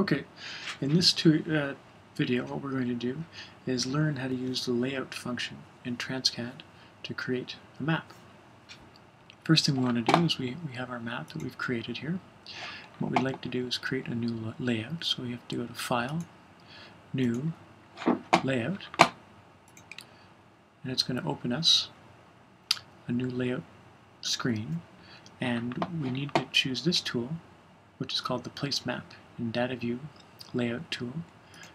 Okay, in this uh, video what we're going to do is learn how to use the layout function in TransCAD to create a map. First thing we want to do is we, we have our map that we've created here. What we'd like to do is create a new layout, so we have to go to File, New, Layout, and it's going to open us a new layout screen and we need to choose this tool which is called the Place Map Data View Layout tool.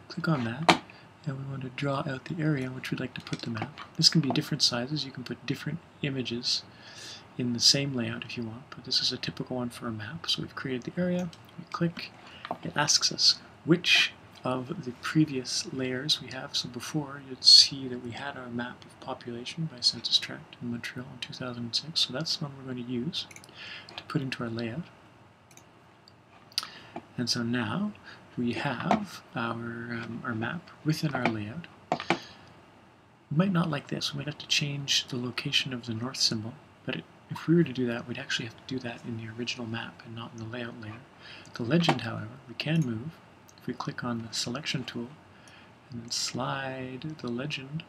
Click on that and we want to draw out the area in which we'd like to put the map. This can be different sizes, you can put different images in the same layout if you want, but this is a typical one for a map. So we've created the area, we click, it asks us which of the previous layers we have. So before, you'd see that we had our map of population by census tract in Montreal in 2006. So that's the one we're going to use to put into our layout. And so now we have our, um, our map within our layout. We might not like this. We might have to change the location of the north symbol, but it, if we were to do that, we'd actually have to do that in the original map and not in the layout layer. The legend, however, we can move if we click on the selection tool and then slide the legend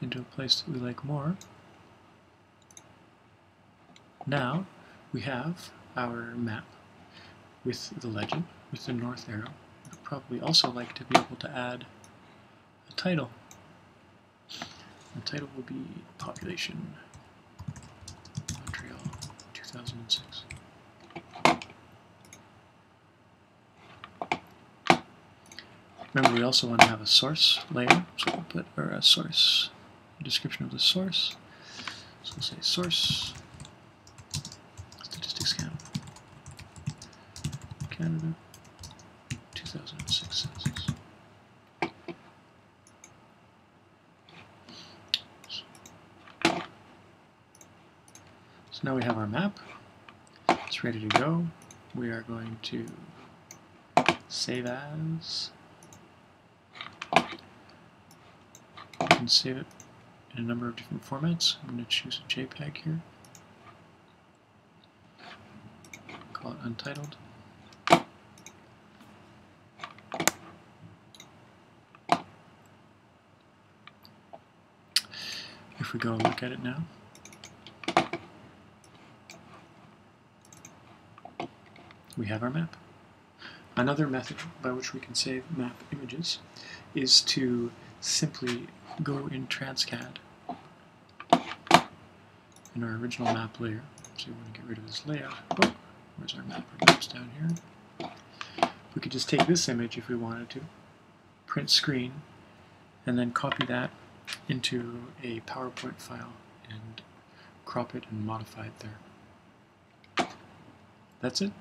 into a place that we like more, now we have our map with the legend, with the north arrow. I'd probably also like to be able to add a title. The title will be Population Montreal 2006. Remember, we also want to have a source layer, so we'll put or a source description of the source. So we'll say source statistics Canada, Canada 2006 census. So now we have our map. It's ready to go. We are going to save as You can save it in a number of different formats. I'm going to choose a JPEG here. Call it untitled. If we go and look at it now, we have our map. Another method by which we can save map images is to simply go in TransCAD in our original map layer. So we want to get rid of this layout. Oh, where's our map? Our map's down here. We could just take this image if we wanted to, print screen, and then copy that into a PowerPoint file and crop it and modify it there. That's it.